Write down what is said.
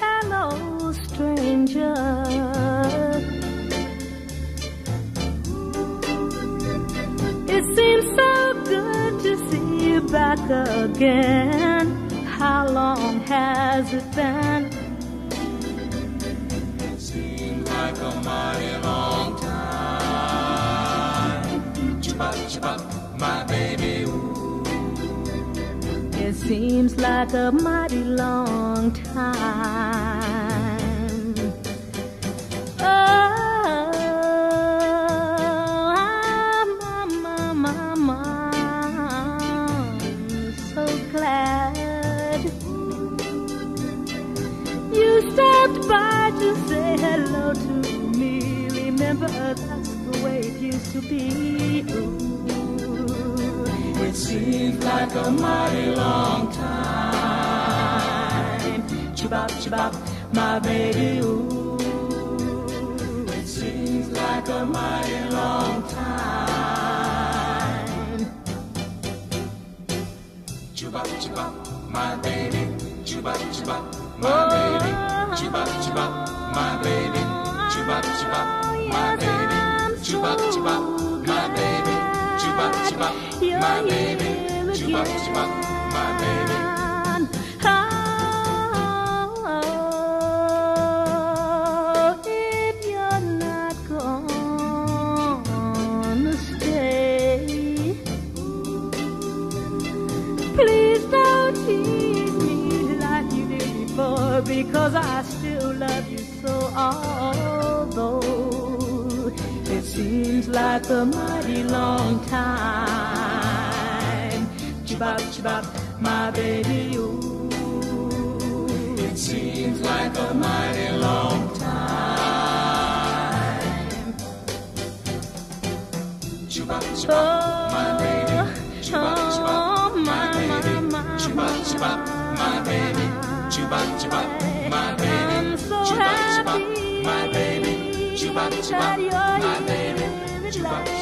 Hello, stranger. It seems so good to see you back again. How long has it been? It seems like a mighty long time. Chubop, chubop, my baby. It seems like a mighty long time. Oh, I'm, I'm, I'm, I'm so glad you stopped by to say hello to me. Remember, that's the way it used to be. Ooh. It seems like a mighty long time. Chibop, chibop, my baby, ooh. It seems like a mighty long time. Chubop, chubop, my baby. Chubop, chubop, my baby. Chubop, chubop, my baby. Chubop, chubop, my baby. Chubop, chubop, my baby. Chubop, chubop, my baby. Chubop, chubop, my baby. If you're not gonna stay, please don't tease me like you did before, because I still love you so. Although seems like a mighty long time, chibop chibop, my baby, ooh. It seems like a mighty long time. Chubop, chubop, my baby. Chubop, chubop, my baby. Chubop, chubop, my baby. Chubop, chubop, my baby. That you're my baby. here